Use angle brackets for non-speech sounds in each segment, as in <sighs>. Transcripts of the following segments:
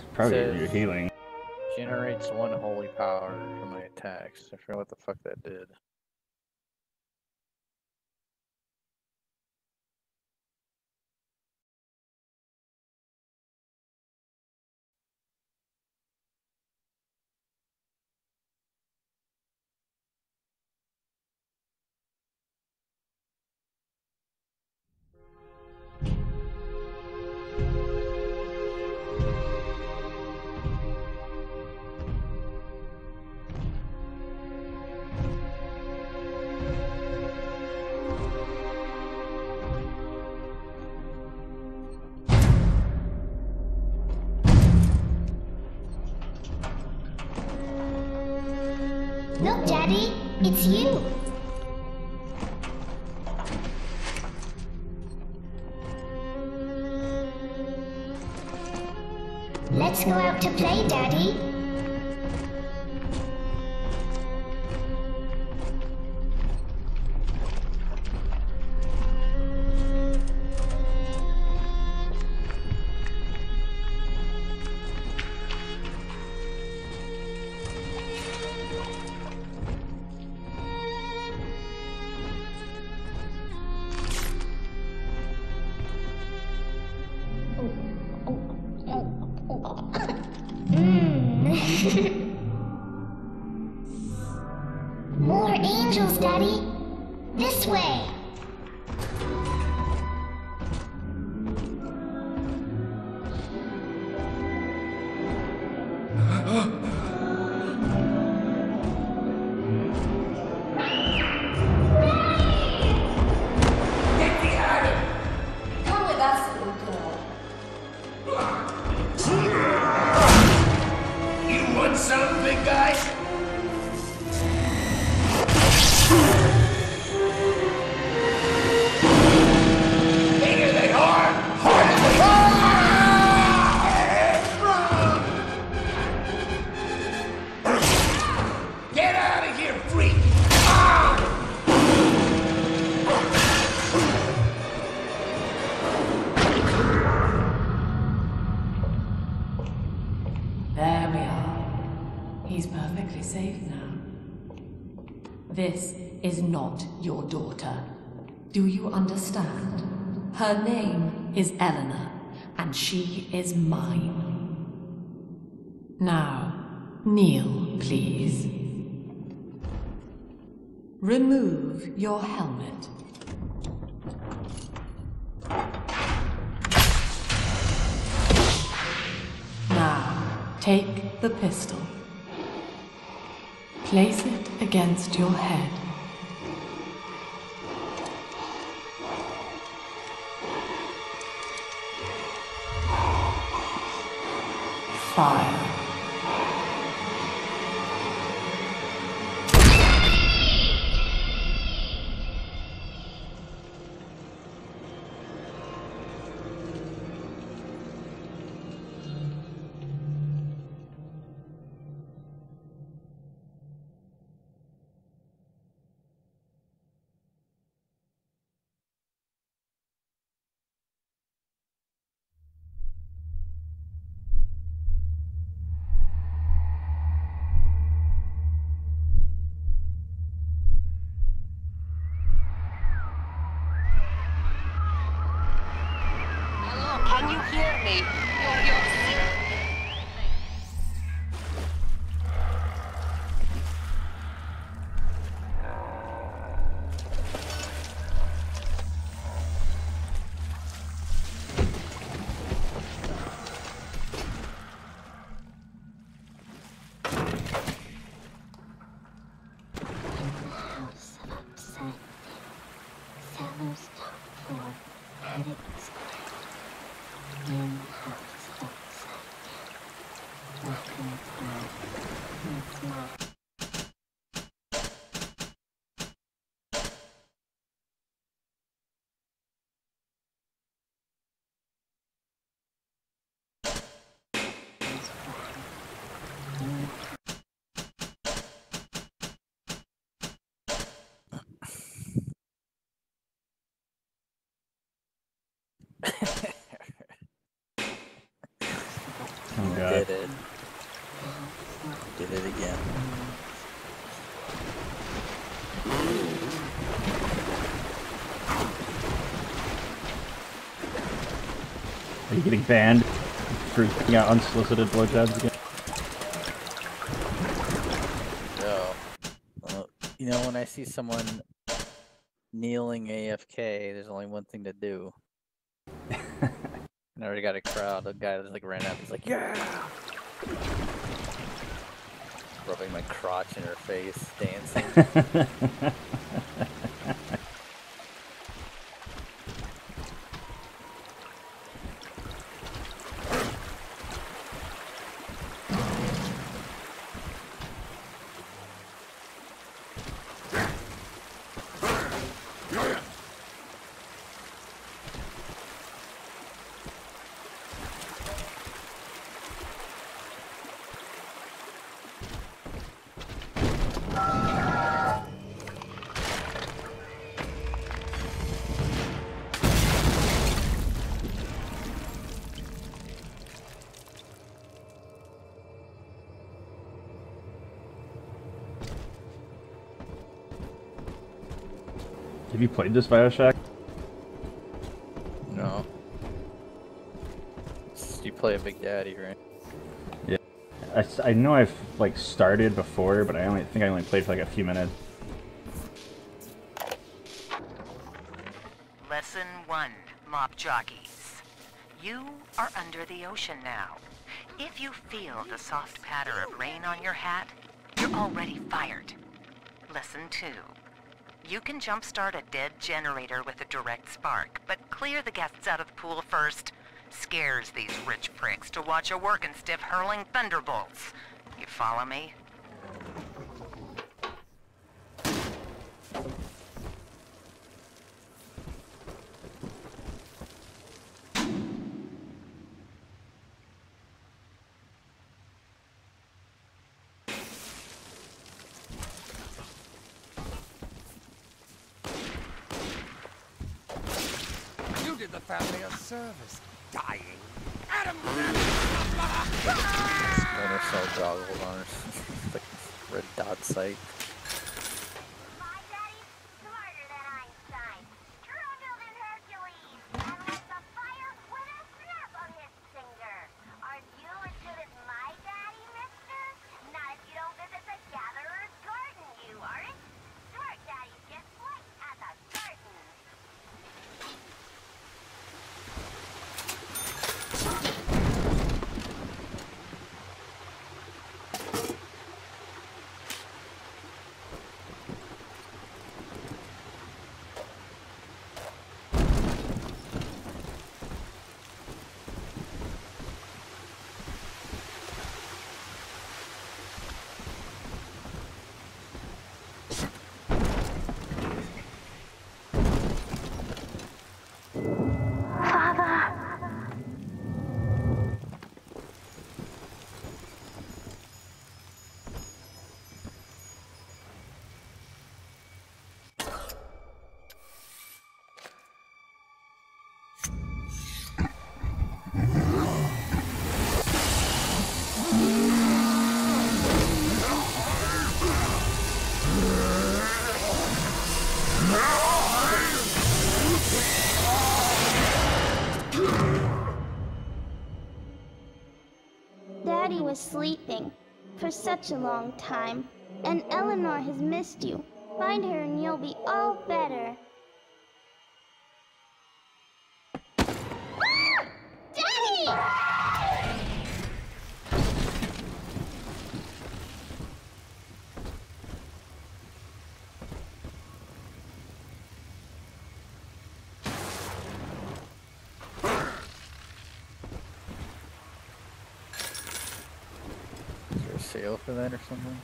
It's probably Says- your healing. Generates one holy power from my attacks. I forget what the fuck that did. He's perfectly safe now. This is not your daughter. Do you understand? Her name is Eleanor, and she is mine. Now, kneel, please. Remove your helmet. Now, take the pistol. Place it against your head. Fire. oh god. Did it. Did it again. Are you getting banned for giving out unsolicited blowjobs again? No. Uh, you know, when I see someone kneeling AFK, there's only one thing to do and I already got a crowd. A guy that like ran up. He's like, "Yeah!" Rubbing my crotch in her face, dancing. <laughs> played this Bioshock? no. You play a Big Daddy, right? Yeah. I, I know I've like started before, but I only think I only played for like a few minutes. Lesson 1, Mop Jockeys. You are under the ocean now. If you feel the soft patter of rain on your hat, you're already fired. Lesson 2. You can jumpstart a dead generator with a direct spark, but clear the guests out of the pool first. Scares these rich pricks to watch a working stiff hurling thunderbolts. You follow me? You did the family a service, dying. Adam! Splinter Cell goggles on. <laughs> Like red dot sight. Sleeping for such a long time, and Eleanor has missed you. Find her and you'll be all better. Sale for that or something?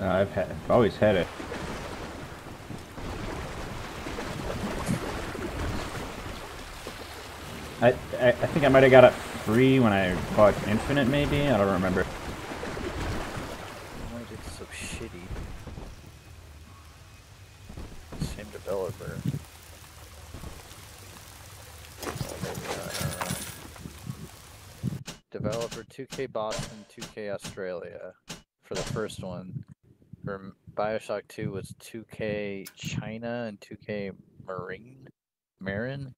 Uh, I've had, I've always had it. I, I, I think I might have got it free when I bought Infinite, maybe? I don't remember. Why is it so shitty? Same developer. Maybe not, I don't know. Developer 2K Boston, 2K Australia for the first one. For Bioshock 2 was 2K China and 2K Marine. Marin?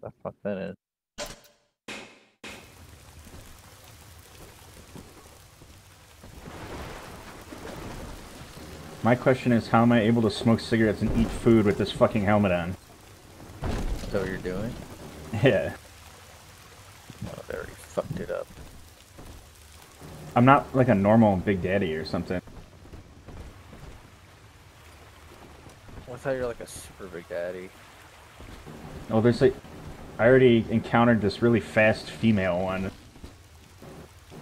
What the fuck that is? My question is, how am I able to smoke cigarettes and eat food with this fucking helmet on? Is that what you're doing? <laughs> Yeah. Oh, they already fucked it up. I'm not like a normal Big Daddy or something. I thought you were like a super big daddy. Oh, there's like, I already encountered this really fast female one.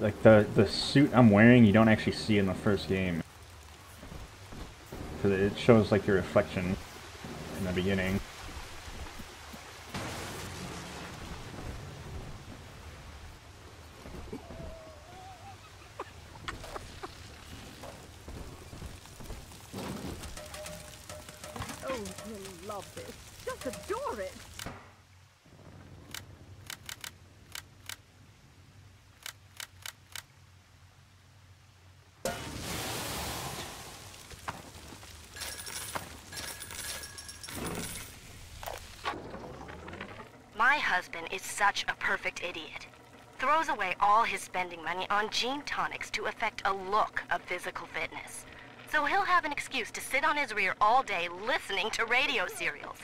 Like the the suit I'm wearing, you don't actually see in the first game. Cause it shows like your reflection in the beginning. Oh, you'll love this. Just adore it. My husband is such a perfect idiot. Throws away all his spending money on gene tonics to affect a look of physical fitness. So he'll have an excuse to sit on his rear all day listening to radio serials.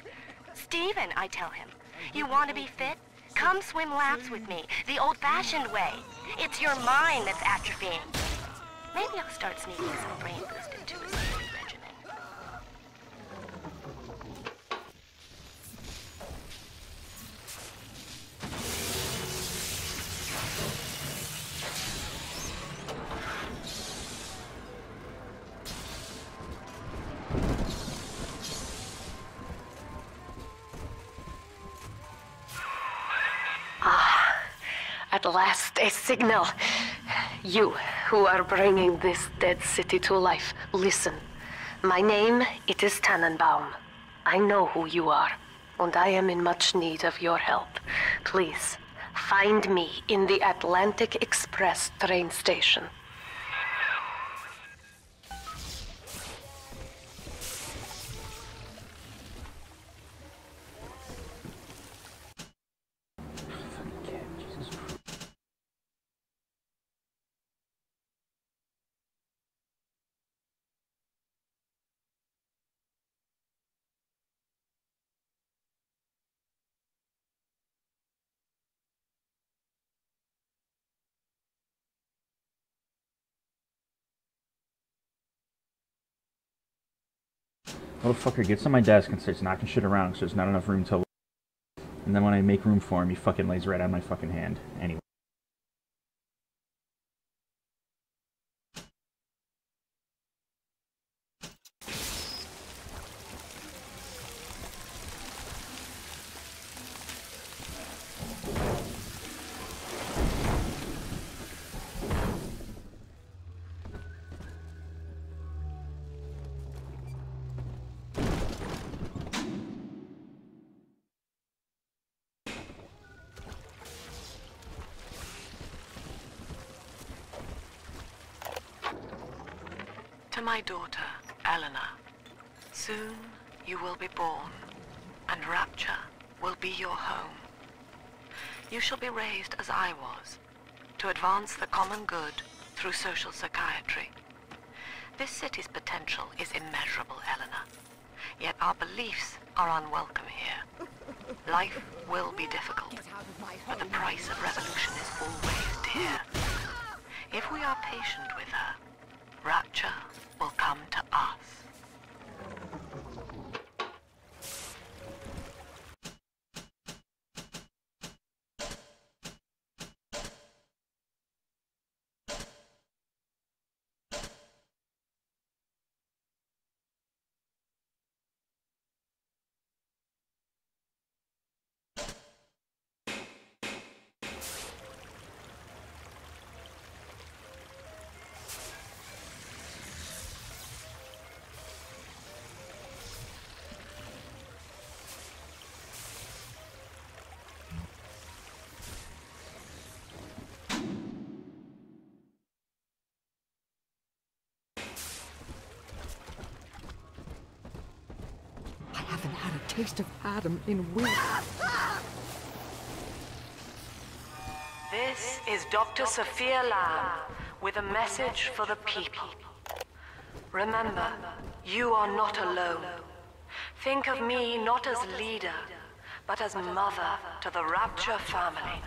Steven, I tell him, you want to be fit? Come swim laps with me, the old-fashioned way. It's your mind that's atrophying. Maybe I'll start sneaking some brain boost into his signal. You, who are bringing this dead city to life, listen. My name, it is Tenenbaum. I know who you are, and I am in much need of your help. Please, find me in the Atlantic Express train station. Motherfucker gets on my desk and starts knocking shit around so there's not enough room to. And then when I make room for him, he fucking lays right on my fucking hand. Anyway. Daughter, Eleanor, soon you will be born, and Rapture will be your home. You shall be raised as I was, to advance the common good through social psychiatry. This city's potential is immeasurable, Eleanor, yet our beliefs are unwelcome here. Life will be difficult, but the price of revolution is always dear. If we are patient with her, taste of Adam in winter. This is Dr. Sophia Lamb with a message for the people. Remember, you are not alone. Think of me not as leader, but as mother to the Rapture family.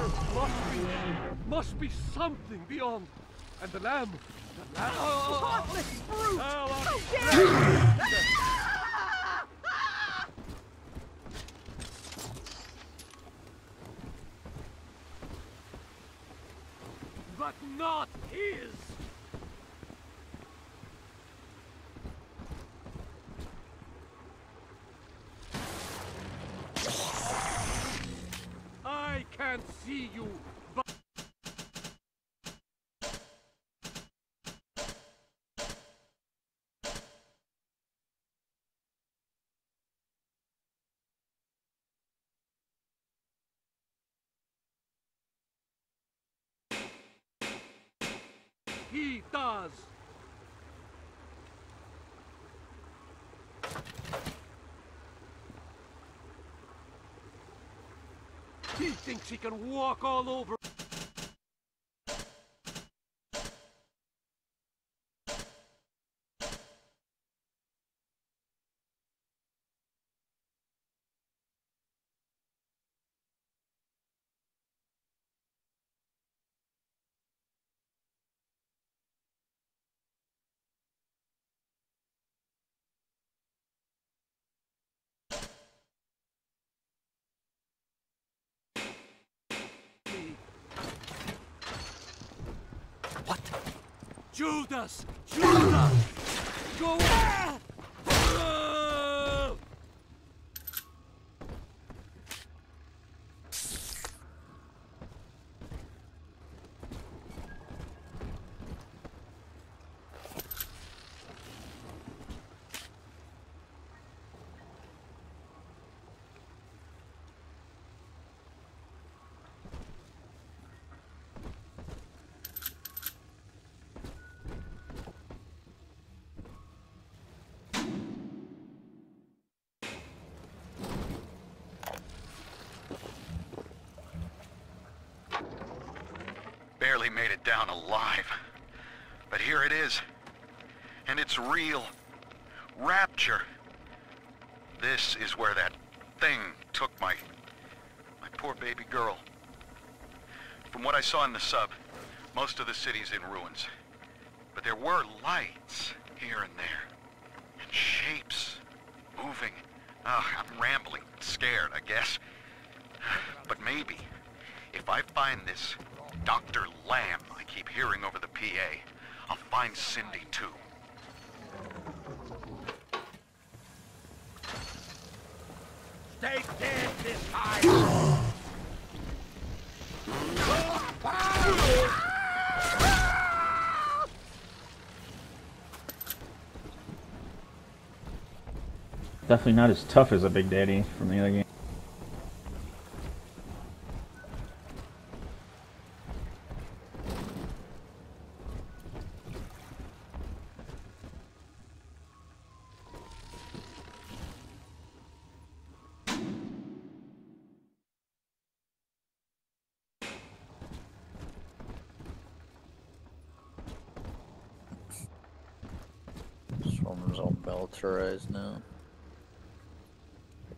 There must be, must be something beyond. And the lamb, the lamb. Oh, Heartless brute! How dare you! but not his. I can't see you, but he does. He thinks he can walk all over. What? Judas! Judas! Go! Ah! Barely made it down alive. But here it is. And it's real. Rapture. This is where that thing took my... my poor baby girl. From what I saw in the sub, most of the city's in ruins. But there were lights here and there. And shapes. Moving. Ugh, I'm rambling. Scared, I guess. <sighs> But maybe, if I find this Dr. Lamb I keep hearing over the PA, I'll find Cindy too. Stay dead this time! <gasps> Definitely not as tough as a Big Daddy from the other game. This room's all militarized now.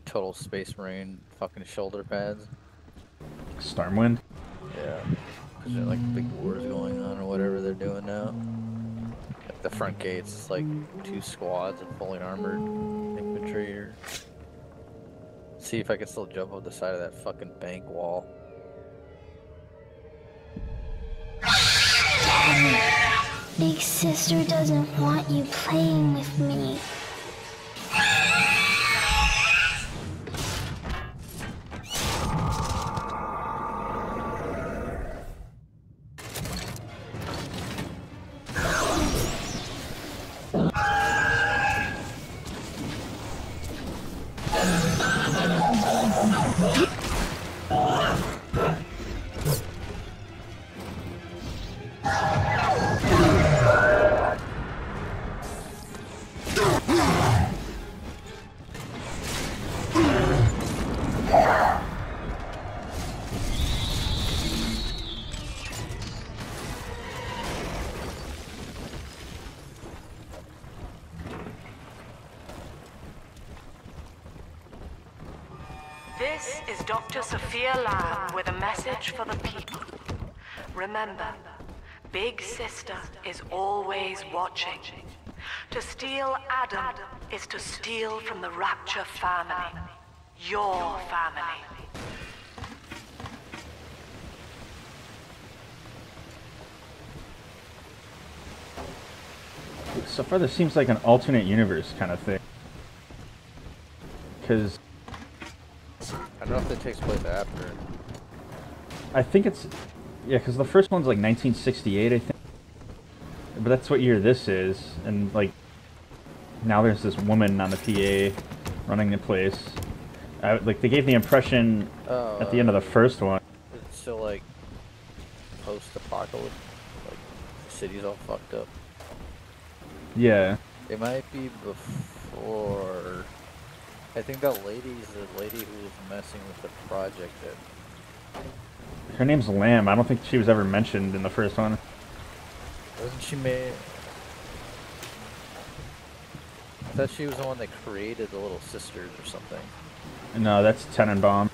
Total Space Marine fucking shoulder pads. Stormwind. Yeah. Because they're like big wars going on or whatever they're doing now. At the front gates, it's like two squads of fully armored infantry. Or... See if I can still jump up the side of that fucking bank wall. Sister doesn't want you playing with me. Dr. Sophia Lamb with a message for the people. Remember, Big Sister is always watching. To steal Adam is to steal from the Rapture family. Your family. So far, this seems like an alternate universe kind of thing. Because I don't know if it takes place after. I think it's yeah, because the first one's like 1968, I think. But that's what year this is, and like now there's this woman on the PA running the place. I, like they gave the impression Oh, at the end of the oh. first one. It's still like post-apocalypse. Like the city's all fucked up. Yeah. It might be before. I think that lady's the lady who was messing with the project. That Her name's Lamb. I don't think she was ever mentioned in the first one. wasn't she made. I thought she was the one that created the Little Sisters or something. No, that's Tenenbaum.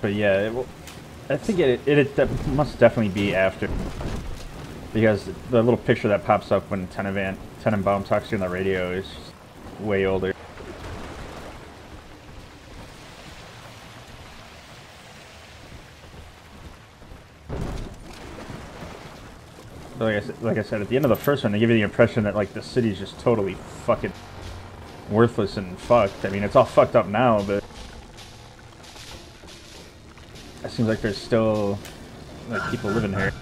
But yeah, it, will- I think it, it, it de- must definitely be after. Because the little picture that pops up when Tenenbaum, Tenenbaum talks to you on the radio is way older. Like I, said, like I said, at the end of the first one, they give you the impression that like the city's just totally fucking worthless and fucked. I mean, it's all fucked up now, but it seems like there's still like people living here.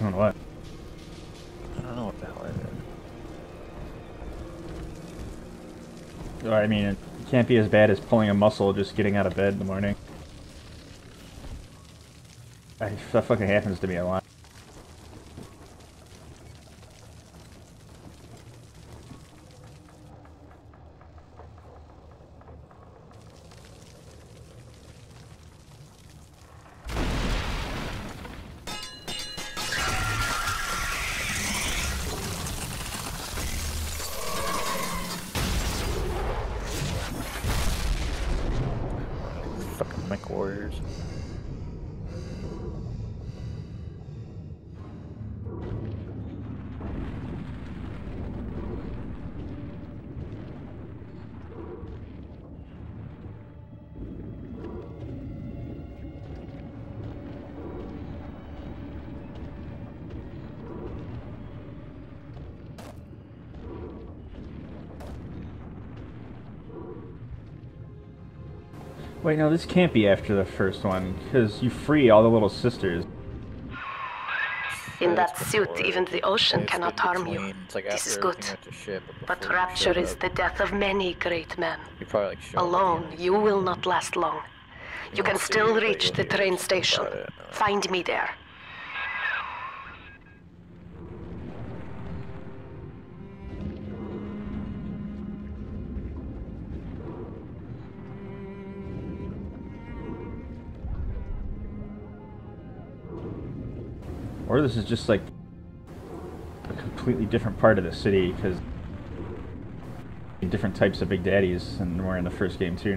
What? I don't know what the hell I did. I mean, it can't be as bad as pulling a muscle just getting out of bed in the morning. I, that fucking happens to me a lot. Wait, no, this can't be after the first one, because you free all the little sisters. In that suit, even the ocean cannot harm you. It's like This is good. went but, But before it rapture is up, the death of many great men. You probably like Alone, you will not last long. You won't can still reach the train station. Find me there. Or this is just like a completely different part of the city because different types of Big Daddies, and we're in the first game too.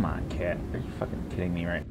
Come on, cat. Are you fucking kidding me right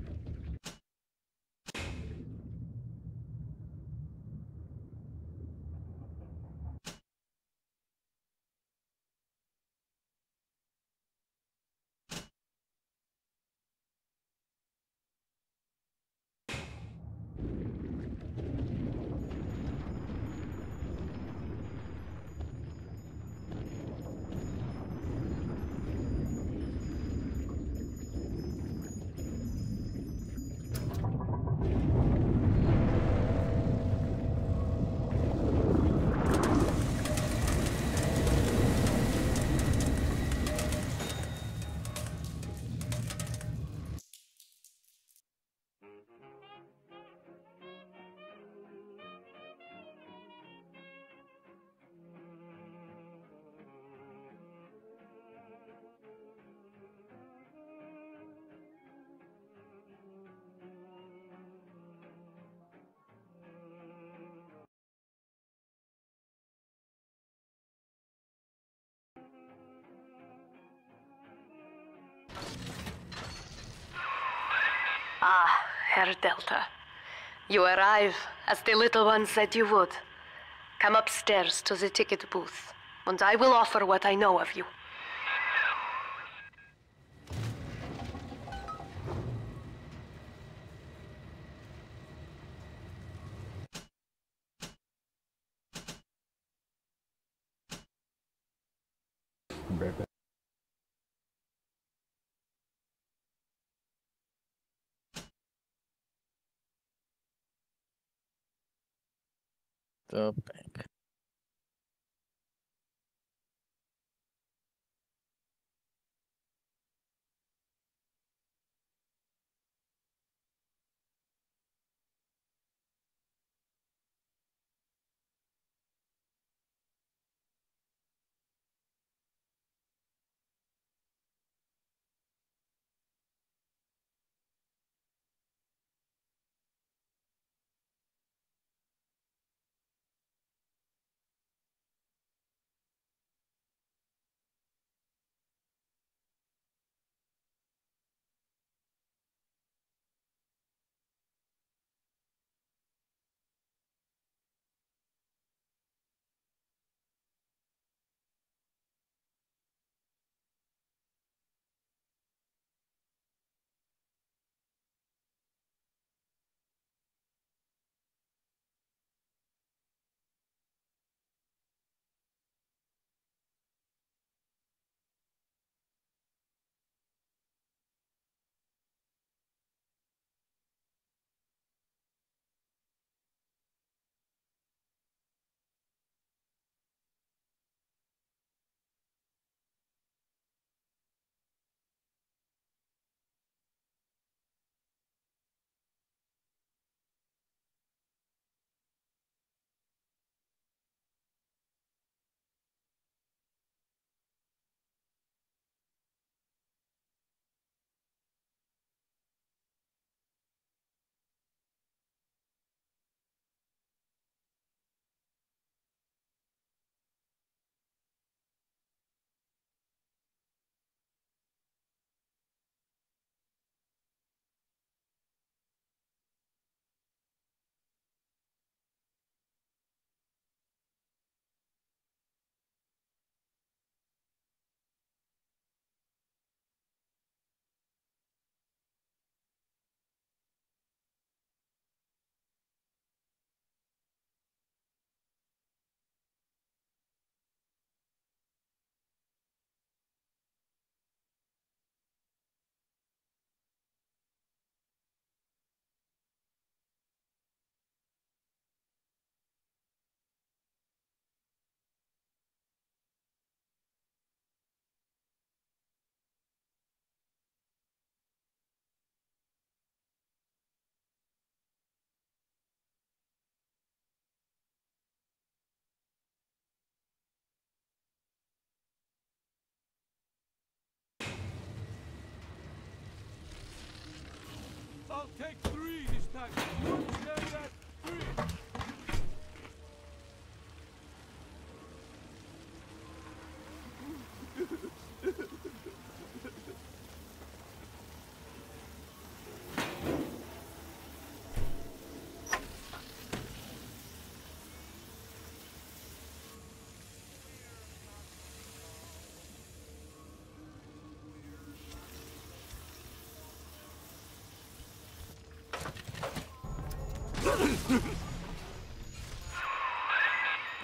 Ah, Herr Delta. You arrive as the little one said you would. Come upstairs to the ticket booth, and I will offer what I know of you. I'll be right back. The bank.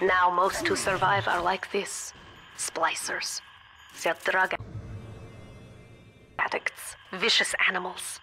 Now most who survive are like this. Splicers. They're drug addicts. Vicious animals.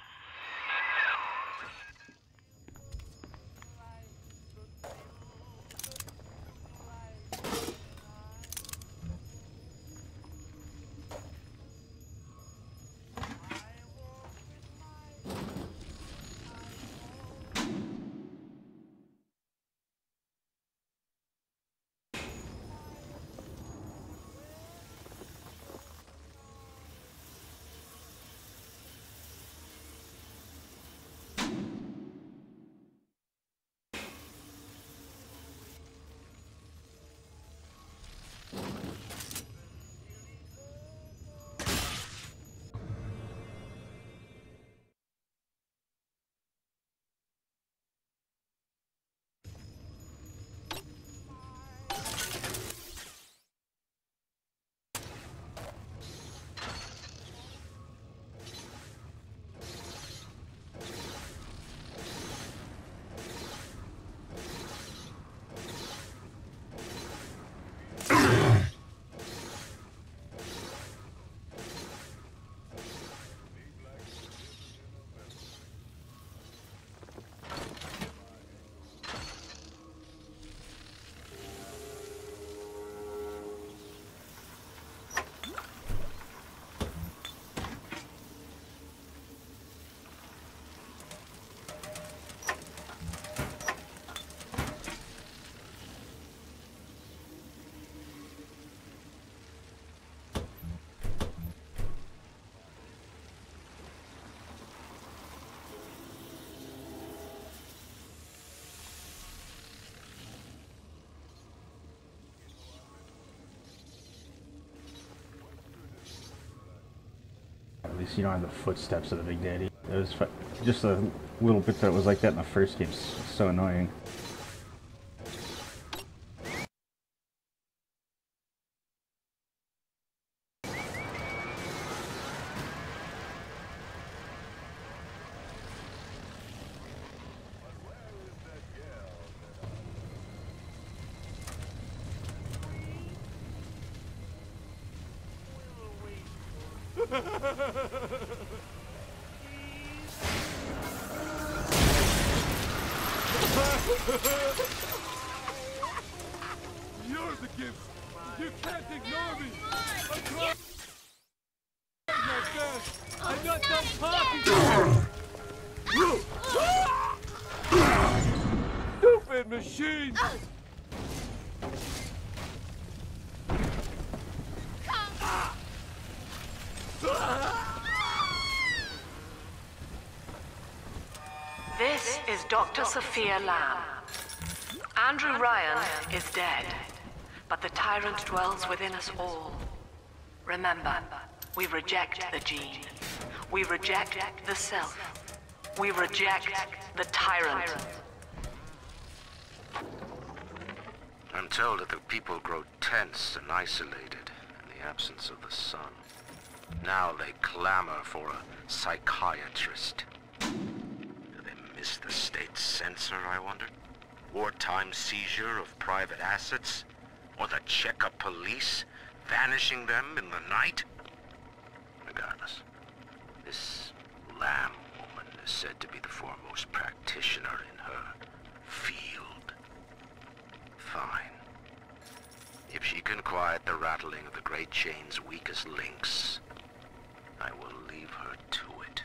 At least you don't have the footsteps of the Big Daddy. It was just a little bit that was like that in the first game. So annoying. Dr. Sophia Lamb. Andrew Ryan is dead, but the tyrant dwells within us all. Remember, we reject the gene. We reject the self. We reject the tyrant. I'm told that the people grow tense and isolated in the absence of the sun. Now they clamor for a psychiatrist. Miss the state censor, I wonder? Wartime seizure of private assets? Or the Cheka police vanishing them in the night? Regardless, this Lamb woman is said to be the foremost practitioner in her field. Fine. If she can quiet the rattling of the Great Chain's weakest links, I will leave her to it.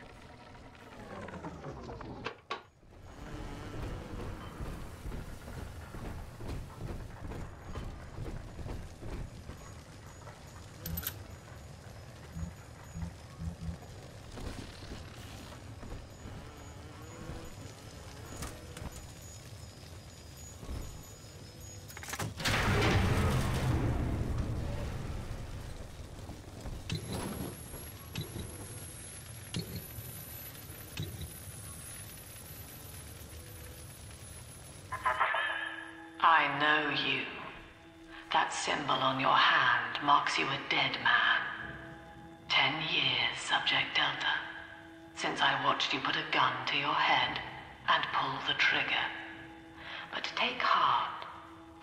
I know you. That symbol on your hand marks you a dead man. Ten years, Subject Delta, since I watched you put a gun to your head and pull the trigger. But take heart.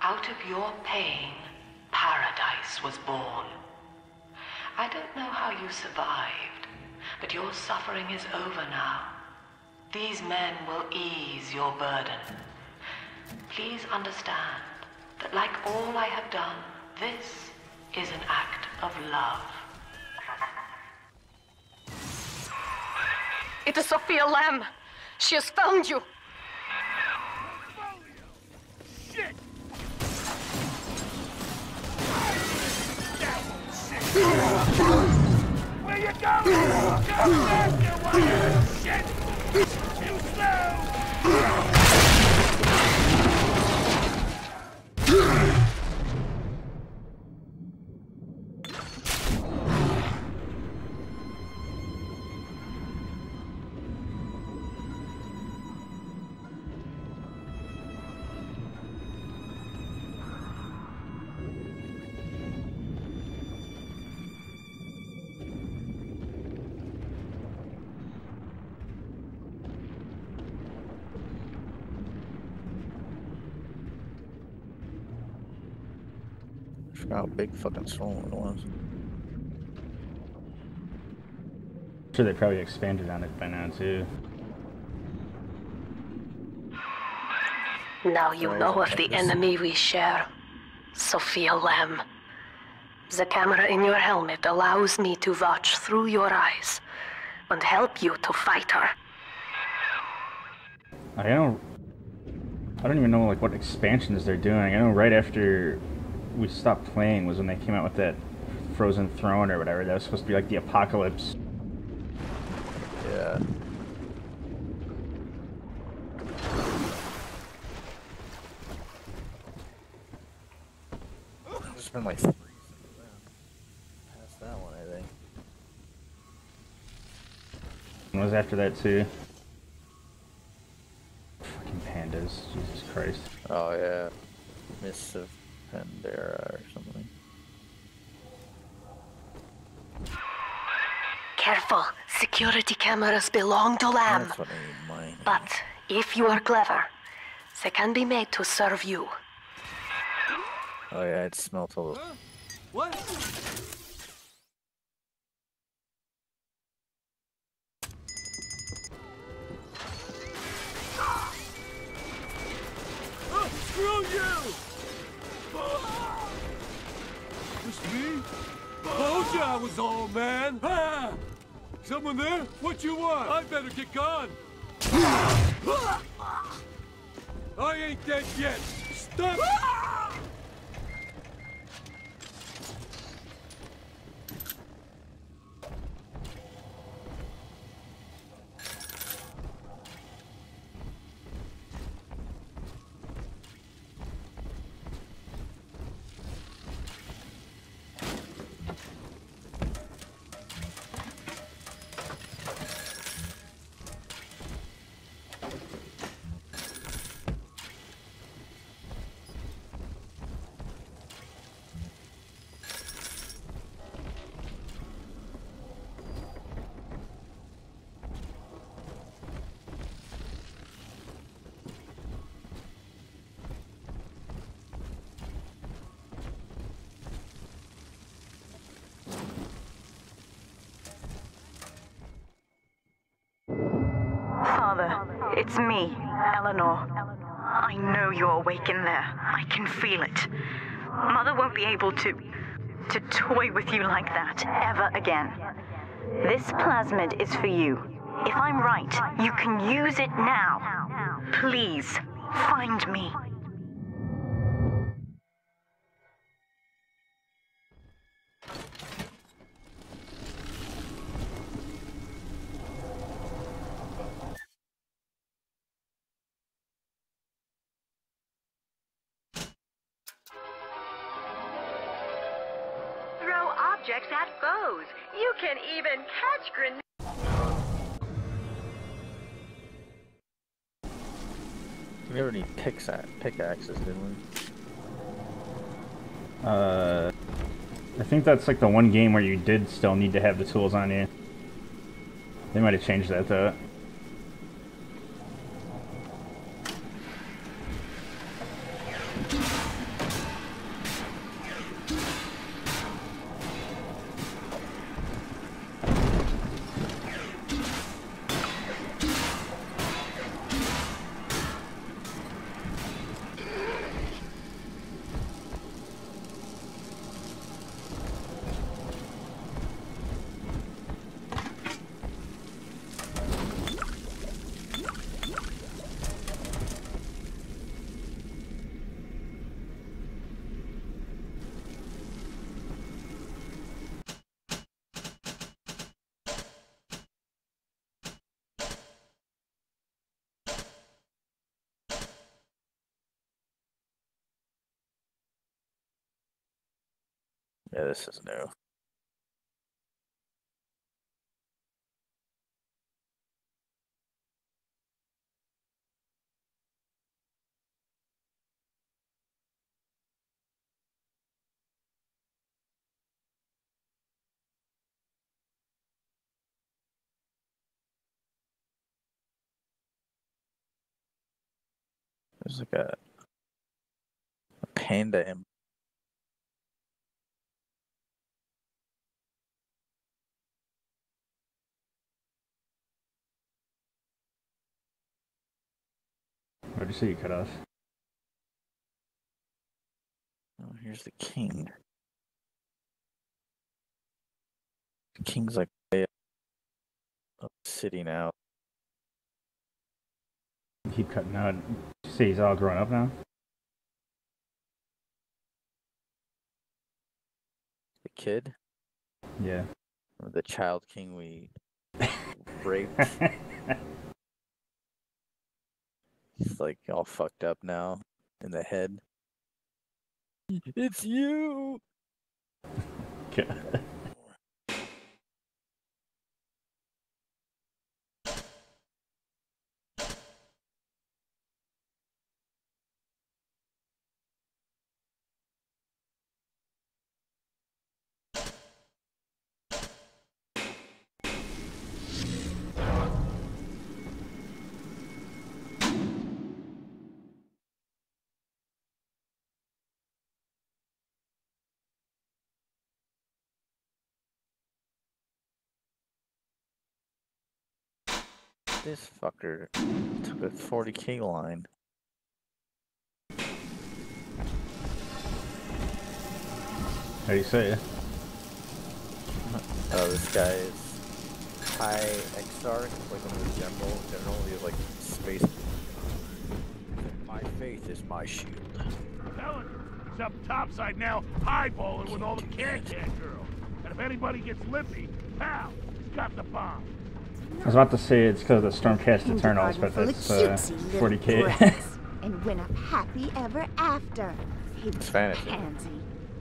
Out of your pain, paradise was born. I don't know how you survived, but your suffering is over now. These men will ease your burden. Please understand that, like all I have done, this is an act of love. It is Sophia Lamb. She has found you. Shit! Where you going? You shit! Too slow! Big fucking swollen it was. sure they probably expanded on it by now too. Now you know of the enemy we share. Sophia Lamb. The camera in your helmet allows me to watch through your eyes and help you to fight her. I don't. I don't even know like what expansions they're doing. I know right after we stopped playing was when they came out with that Frozen Throne or whatever. That was supposed to be like the apocalypse. Yeah. There's been like three. Past that one, I think. And was after that too. Fucking pandas, Jesus Christ. Oh yeah, Miss of Pandaria or something. Careful, security cameras belong to Lamb. That's what I need mine. But if you are clever, they can be made to serve you. Oh yeah, it smelled a little. What? I was all man. Ah! Someone there? What you want? I better get gone. I ain't dead yet. Stop! It's me, Eleanor. I know you're awake in there. I can feel it. Mother won't be able to. to toy with you like that ever again. This plasmid is for you. If I'm right, you can use it now. Please, find me. Pickaxes, didn't we? Uh, I think that's like the one game where you did still need to have the tools on you. They might have changed that though. Yeah, is new. There's like a, a panda What'd you say you cut off? Oh, here's the king. The king's like way up city now. Keep cutting out. You say he's all grown up now? The kid, Yeah. or the child king we <laughs> raped. <laughs> He's like all fucked up now in the head. It's you. <laughs> This fucker took a 40k line. How do you say it? Oh, this guy is High Exarch, like one of the general. General, he has like space. My faith is my shield. Telling you, he's up topside now, highballing with all the can-can girls. And if anybody gets lippy, pal, he's got the bomb. I was about to say it's because of the Stormcast Eternals, but full of that's uh, 40k. <laughs> and went up happy ever after. He was fantasy.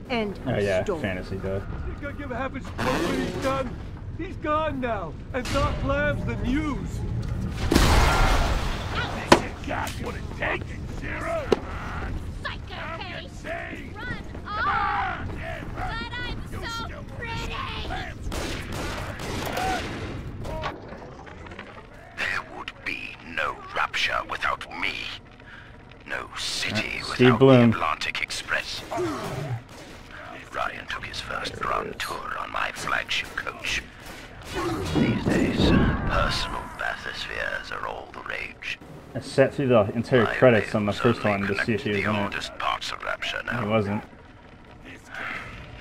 And oh yeah, stole. fantasy does. Think I give half inch fuck when he's done? He's gone now, and Doc Lamb's the news. You got what it takes, Zero. Me. No city Steve without Bloom. the Atlantic Express. Ryan took his first grand tour on my flagship coach. These days, personal bathyspheres are all the rage. I sat through the entire credits on the first one to see if he was in it. parts of rapture now. He wasn't.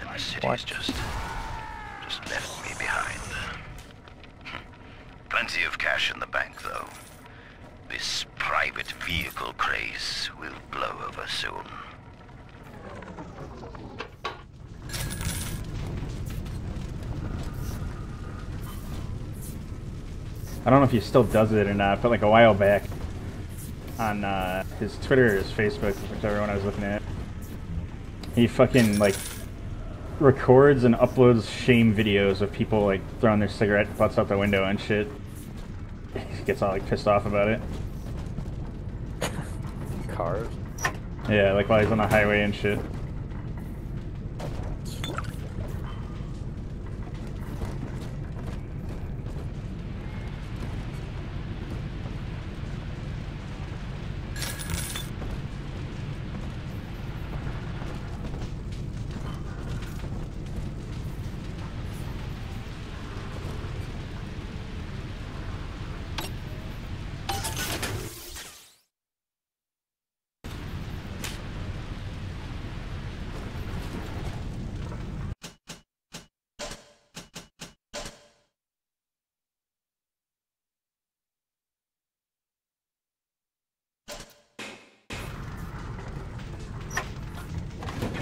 And the city's just, just left me behind. Plenty of cash in the bank, though. This private vehicle craze will blow over soon. I don't know if he still does it or not, but like a while back on uh, his Twitter or his Facebook, whichever one I was looking at, he fucking like records and uploads shame videos of people like throwing their cigarette butts out the window and shit. <laughs> He gets all like pissed off about it. Cars. Yeah, like while he's on the highway and shit.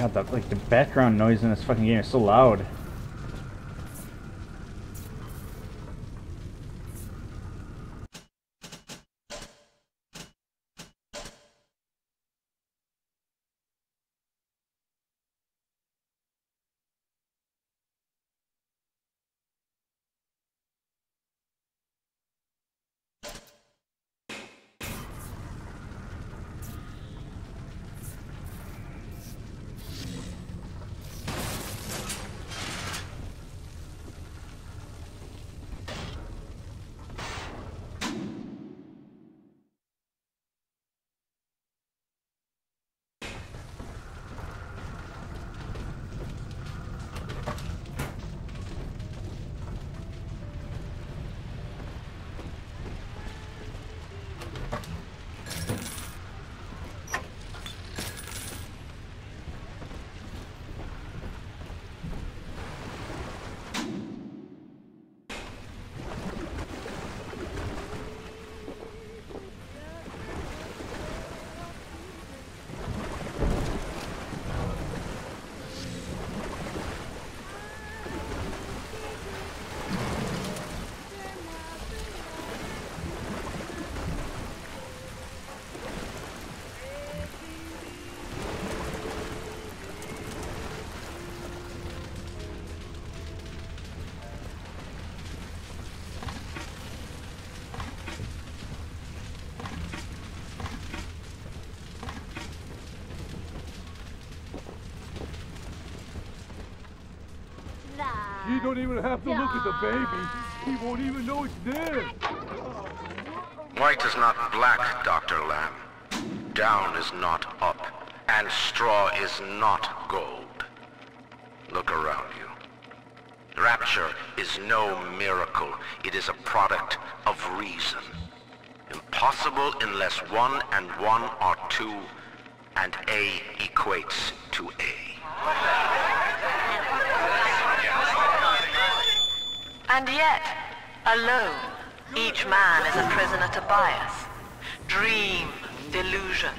God, that like the background noise in this fucking game is so loud. Don't even have to look at the baby. He won't even know it's there. White is not black, Dr. Lamb. Down is not up, and straw is not gold. Look around you. Rapture is no miracle. It is a product of reason. Impossible unless one and one are two, and A equates to A. And yet, alone, each man is a prisoner to bias, dream, delusion,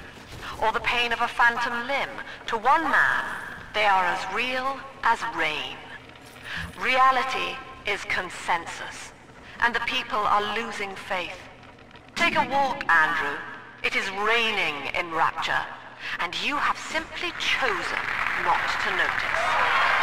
or the pain of a phantom limb. To one man, they are as real as rain. Reality is consensus, and the people are losing faith. Take a walk, Andrew. It is raining in Rapture, and you have simply chosen not to notice.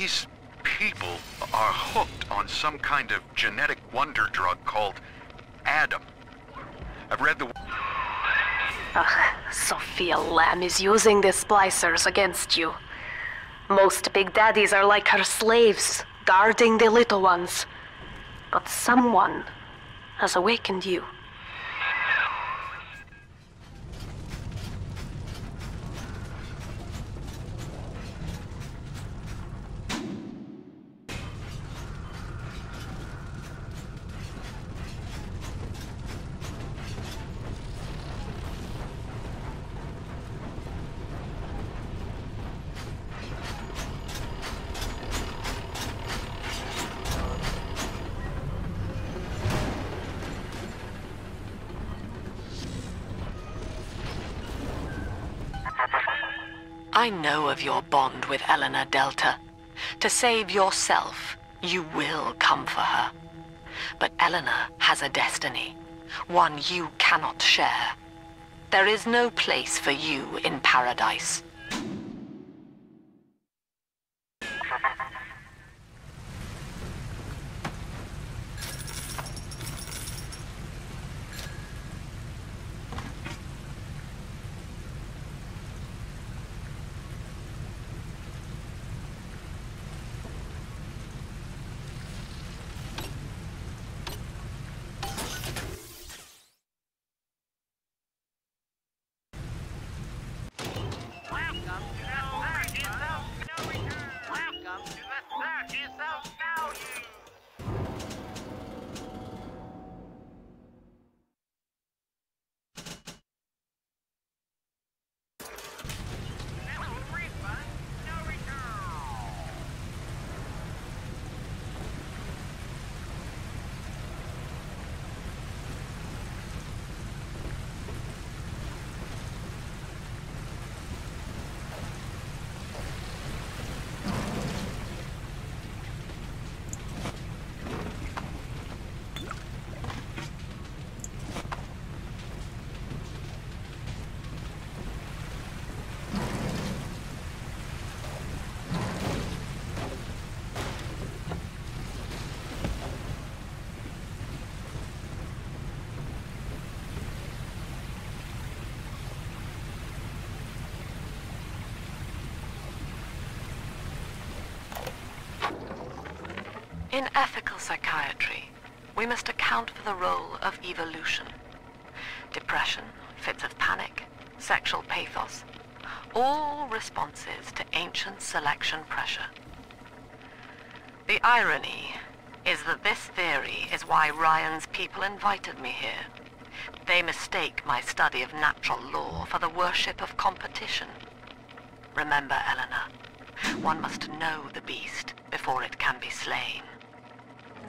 These people are hooked on some kind of genetic wonder drug called Adam. I've read the... Ugh, Sophia Lamb is using the splicers against you. Most big daddies are like her slaves, guarding the little ones. But someone has awakened you. Of your bond with Eleanor Delta. To save yourself, you will come for her. But Eleanor has a destiny, one you cannot share. There is no place for you in paradise. In ethical psychiatry, we must account for the role of evolution. Depression, fits of panic, sexual pathos. All responses to ancient selection pressure. The irony is that this theory is why Ryan's people invited me here. They mistake my study of natural law for the worship of competition. Remember, Eleanor, one must know the beast before it can be slain.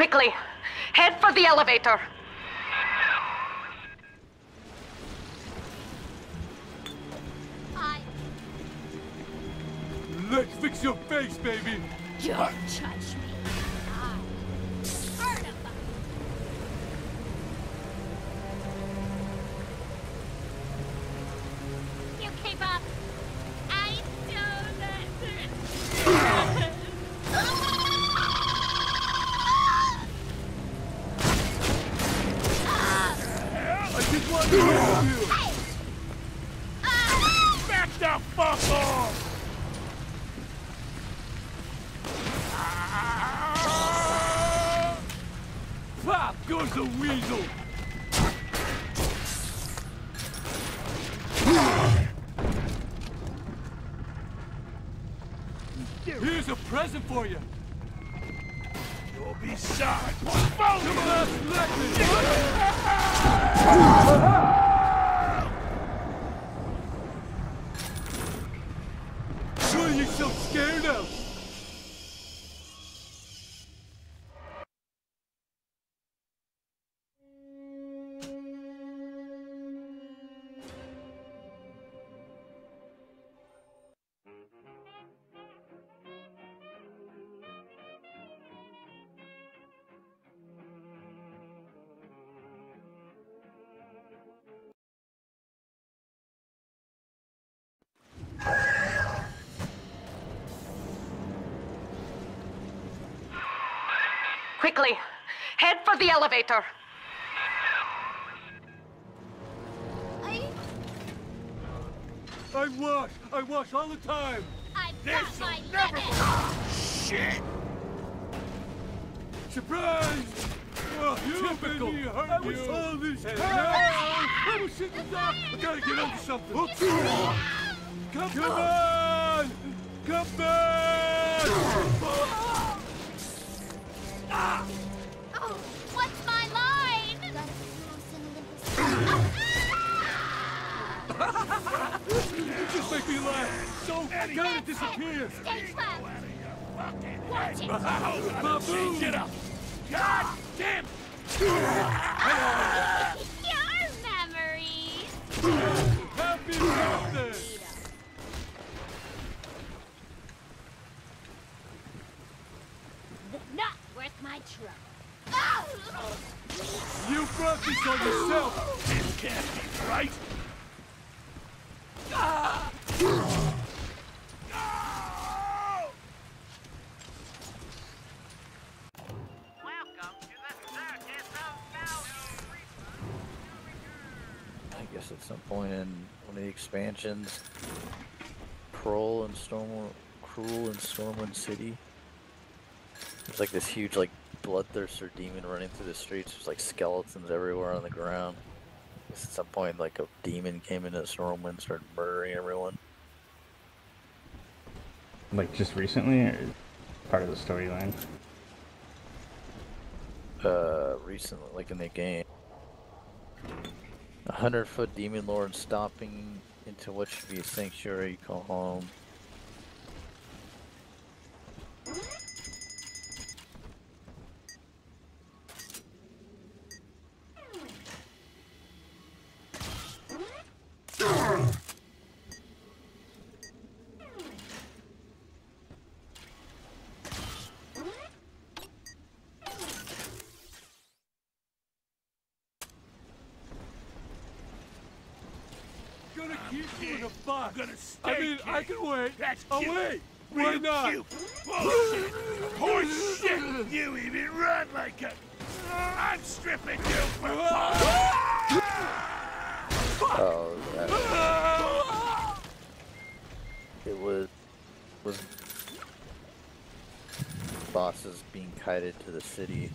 Quickly, head for the elevator. Let's fix your face, baby. Don't touch me. Quickly, head for the elevator. I wash. I wash all the time. I've This'll got my never limit. Shit! Surprise! Oh, typical. I was told this. Hey, I was sitting the dock. I gotta get onto something. Come, Come on! Come back! Oh, what's Happy birthday! Not worth my trouble. You brought this on yourself! This can't be right! I guess at some point in one of the expansions, Kroll and Storm, Cruel and Stormwind City. There's like this huge like bloodthirster demon running through the streets. There's like skeletons everywhere on the ground. I guess at some point like a demon came into Stormwind and started murdering everyone. Like just recently, or part of the storyline? uh, recently, like in the game. A hundred foot demon lord stomping into what should be a sanctuary you call home. Gonna keep you in a box. gonna stay I mean, I king. can wait. That's I'll cute. wait. Real Why not? cute. Bullshit. Horse shit. You even run like a... I'm stripping you for ah! fun. Oh, yeah. It was was bosses being kited to the city.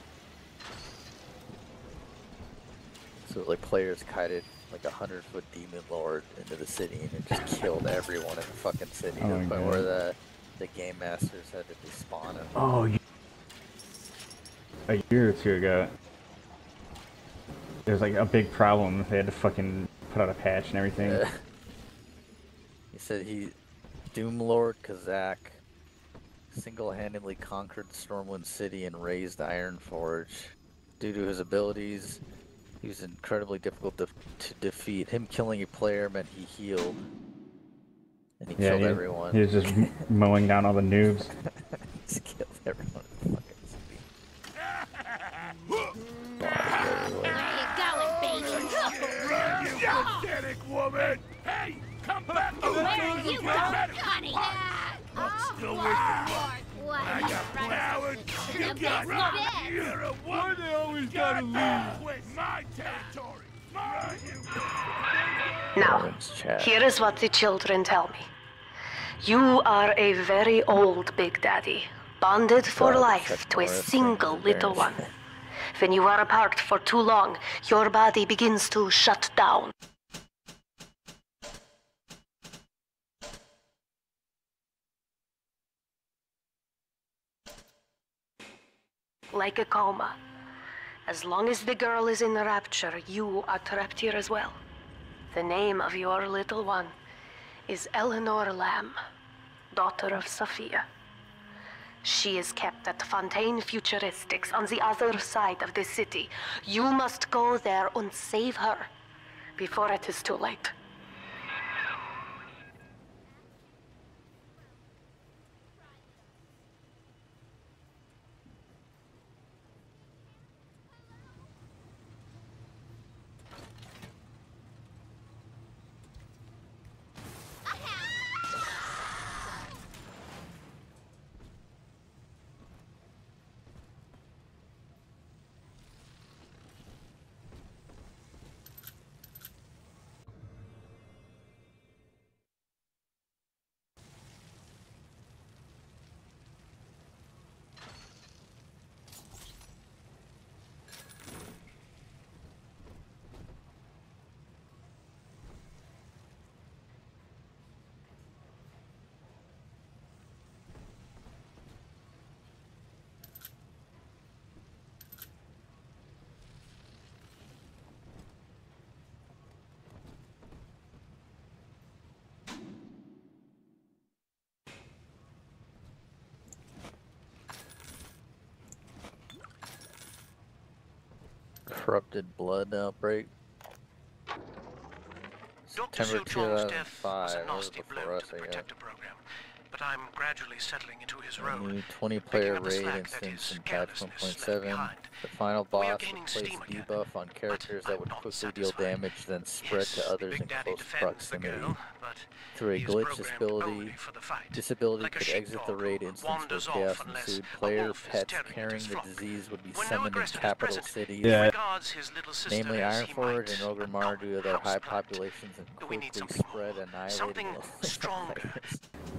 So like players kited like a hundred foot demon lord into the city and it just killed everyone in the fucking city Oh the where the the game masters had to despawn him. Oh, you- a year or two ago, there's like a big problem. They had to fucking put out a patch and everything. Yeah. <laughs> He said he, Doomlord Kazzak, single-handedly conquered Stormwind City and razed Ironforge. Due to his abilities, he was incredibly difficult to, to defeat. Him killing a player meant he healed, and he yeah, killed he, everyone. he was just mowing down all the noobs. Just killed everyone in the fucking city. Bodies everywhere. Run, you pathetic woman! Hey, come back! Where you go, honey? I'm still with you. I got power. You got rock. You're a Why they always Got gotta power. leave? With my territory. Run, you. Now, here is what the children tell me. You are a very old Big Daddy, bonded for God, life to a single little one. <laughs> When you are apart for too long, your body begins to shut down. Like a coma. As long as the girl is in rapture, you are trapped here as well. The name of your little one is Eleanor Lamb, daughter of Sophia. She is kept at Fontaine Futuristics on the other side of the city. You must go there and save her before it is too late. Corrupted blood outbreak. Dr. September Sutrong's death was 2005. a that was nasty before blow us, to the I guess. protector program, but I'm gradually settling into his role. New 20 player raid slack instance in patch 1.7. The final boss gaining replaced debuff on characters that would not quickly deal damage, then spread Yes, to others Big in Daddy close proximity. girl, Through a glitch, programmed disability, only for the fight. disability Like could exit the raid instance where wanders chaos ensued. Player pets carrying the disease would be When no summoned in capital present, cities, Yeah. regards his little sister namely Ironforge and a Orgrimmar due to their high populations and But we need quickly spread annihilating Something all <laughs> stronger.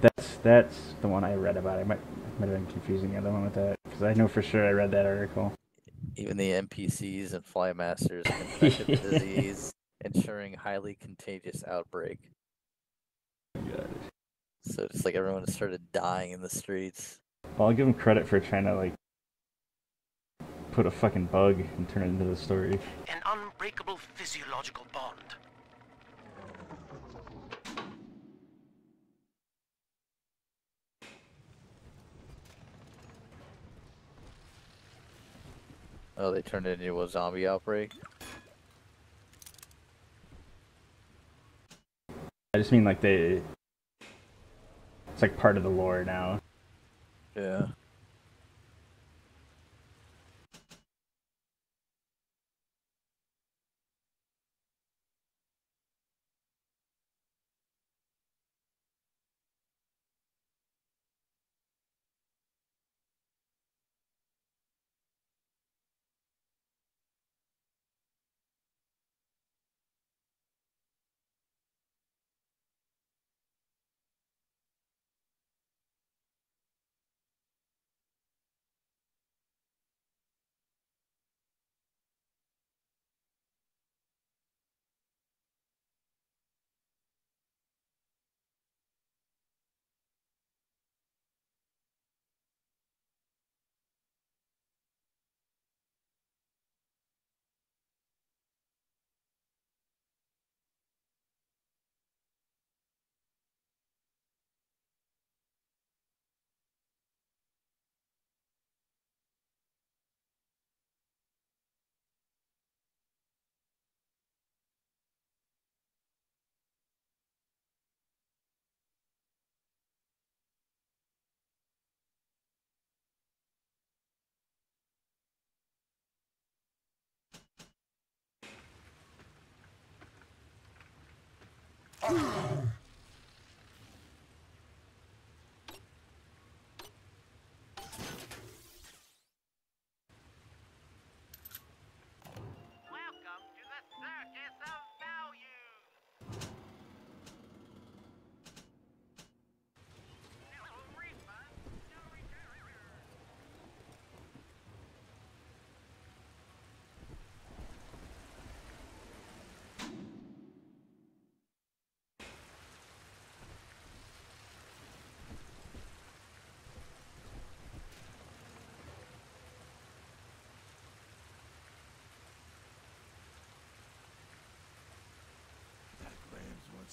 That's that's the one I read about. I might might have been confusing the other one with that because I know for sure I read that article. Even the NPCs and fly masters infected with the disease, ensuring highly contagious outbreak. So it's like everyone started dying in the streets. Well, I'll give him credit for trying to like put a fucking bug and turn it into the story. An unbreakable physiological bond. Oh, they turned it into a zombie outbreak. I just mean like they. It's like part of the lore now. Yeah. Claims one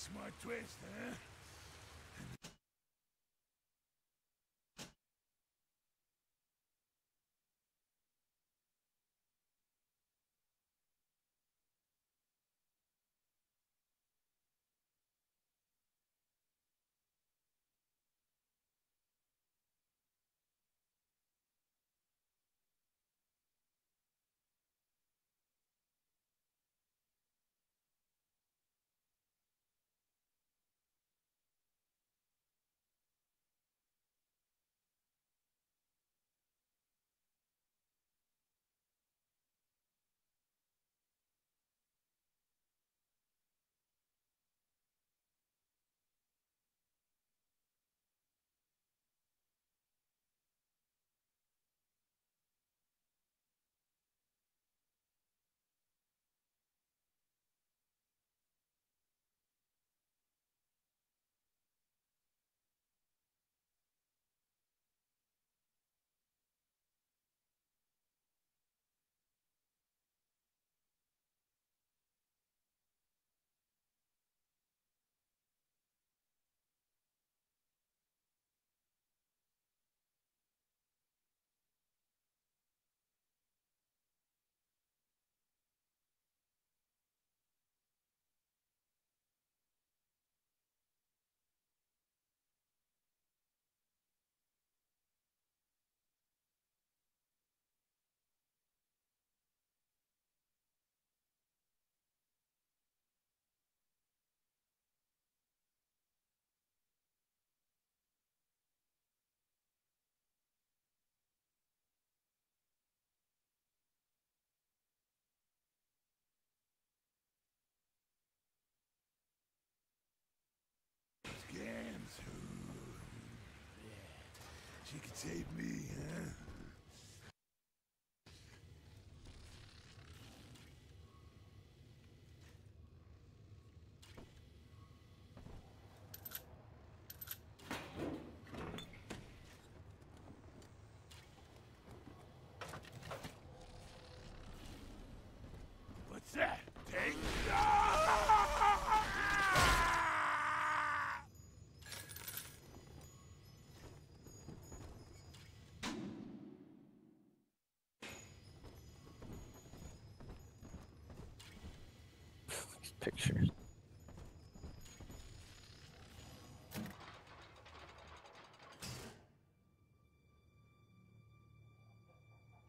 smart twist, huh? me, huh? What's that? Huh? pictures.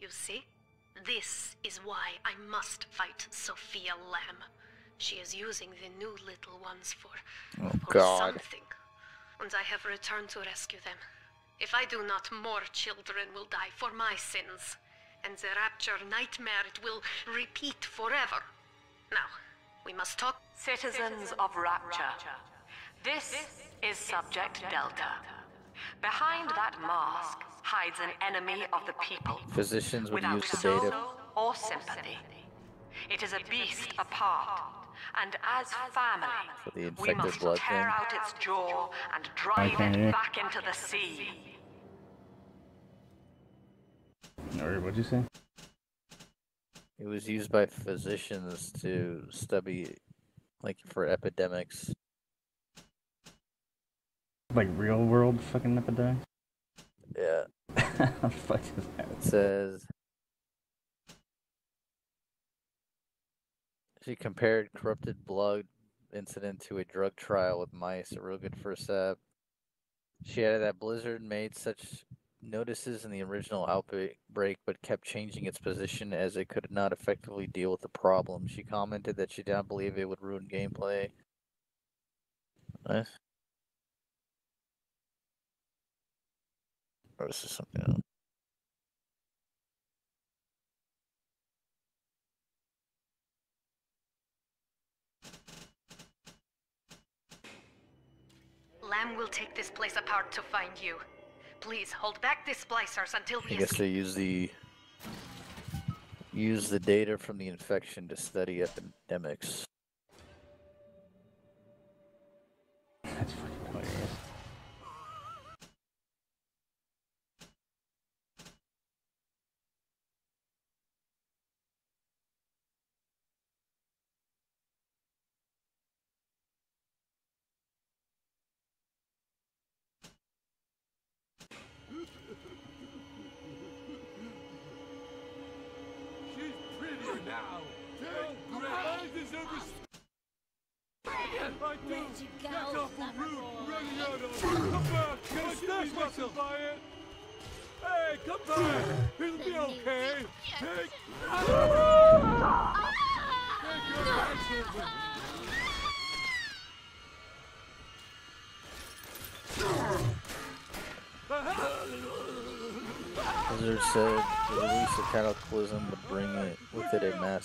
You see? This is why I must fight Sophia Lamb. She is using the new little ones for, Oh, for God. something. And I have returned to rescue them. If I do not, more children will die for my sins. And the rapture nightmare it will repeat forever. Now, we must talk. Citizens of Rapture, this is Subject Delta. Behind that mask hides an enemy of the people. Physicians would without use the data. soul or sympathy. It is a beast apart, and as family, For the we infected must blood tear thing. out its jaw and drive it back into the sea. Or what'd you say? It was used by physicians to study, like, for epidemics. Like real world fucking epidemics? Yeah. <laughs> How fuck is that? It says she compared corrupted blood incident to a drug trial with mice. A real good first step. She added that Blizzard made such notices in the original outbreak, break, but kept changing its position as it could not effectively deal with the problem. She commented that she did not believe it would ruin gameplay. Nice. Or is this something else? Lamb will take this place apart to find you. Please hold back the splicers until I we guess escape. they use the use the data from the infection to study epidemics.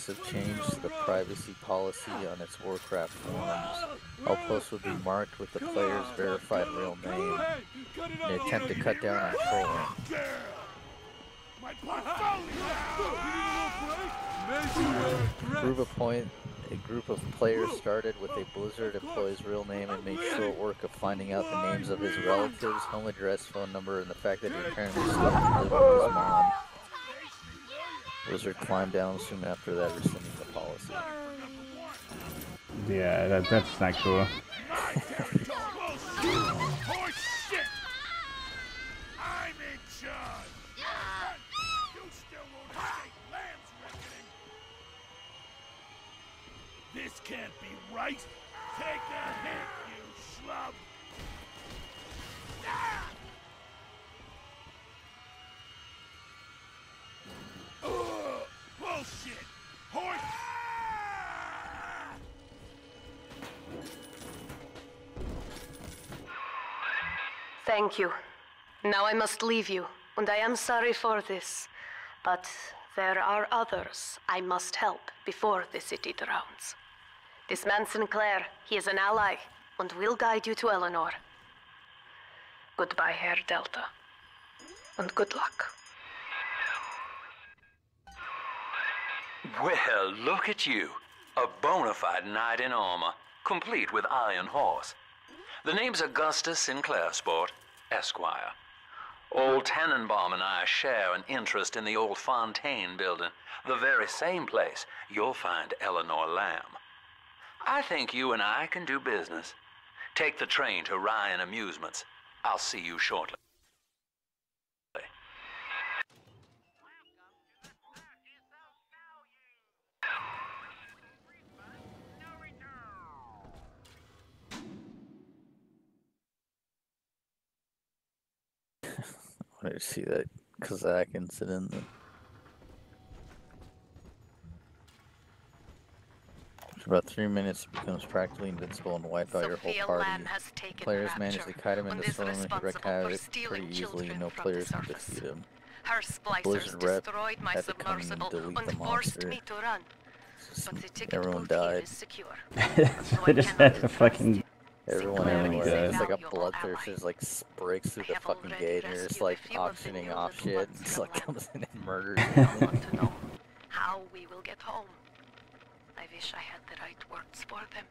Massive change to the privacy policy on its Warcraft forums. All posts would be marked with the player's verified real name in an attempt to cut down on trolling. Portfolio! Group point, a group of players started with a Blizzard employee's real name and made short work of finding out the names of his relatives, home address, phone number, and the fact that he apparently slept with his mom. Blizzard climbed down soon after that, rescinding the policy. Yeah, that, that's not cool. Horse shit! I'm in charge! You still won't escape Lamb's reckoning! This can't be right! Take a Thank you. Now I must leave you, and I am sorry for this. But there are others I must help before the city drowns. This man Sinclair, he is an ally, and will guide you to Eleanor. Goodbye, Herr Delta. And good luck. Well, look at you. A bona fide knight in armor, complete with iron horse. The name's Augustus Sinclair Sport, Esquire. Old Tenenbaum and I share an interest in the old Fontaine building, the very same place you'll find Eleanor Lamb. I think you and I can do business. Take the train to Ryan Amusements. I'll see you shortly. Wanted to see that Kazzak incident. For about three minutes, it becomes practically invincible and wipe out your whole Sophia party. Has taken Players manage to Rapture kite him in and the storm and wreak responsible havoc pretty easily. children No players the can defeat him. Her splicers Blizzard rep destroyed my had to come in and submersible delete and the forced monster. me to run. But the ticket Everyone died. is they just had a fucking. Everyone my everywhere. It's like a bloodthirst just like breaks through the fucking gate and you're just like auctioning off shit <laughs> and just like <laughs> comes in and murders <laughs> everyone. How we will get home. I wish I had the right words for them.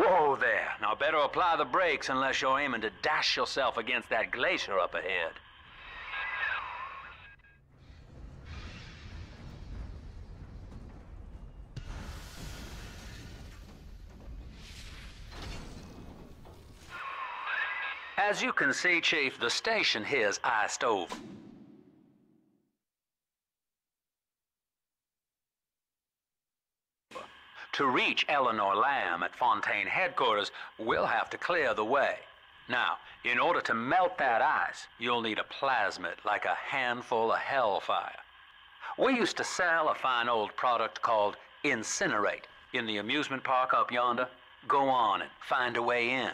Whoa there. Now better apply the brakes unless you're aiming to dash yourself against that glacier up ahead. As you can see, Chief, the station here's iced over. To reach Eleanor Lamb at Fontaine headquarters, we'll have to clear the way. Now, in order to melt that ice, you'll need a plasmid like a handful of hellfire. We used to sell a fine old product called Incinerate in the amusement park up yonder. Go on and find a way in.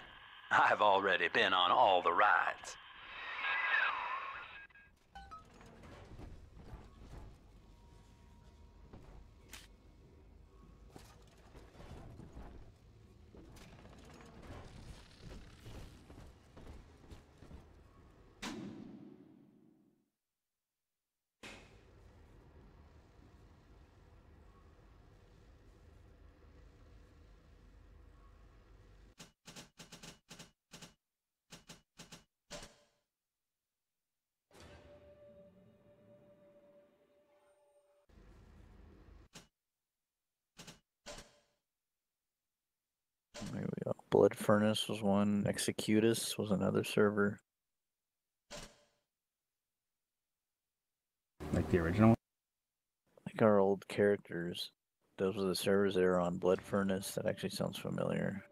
I've already been on all the rides. There we go. Blood Furnace was one. Executus was another server. Like the original. Like our old characters. Those are the servers that are on Blood Furnace. That actually sounds familiar.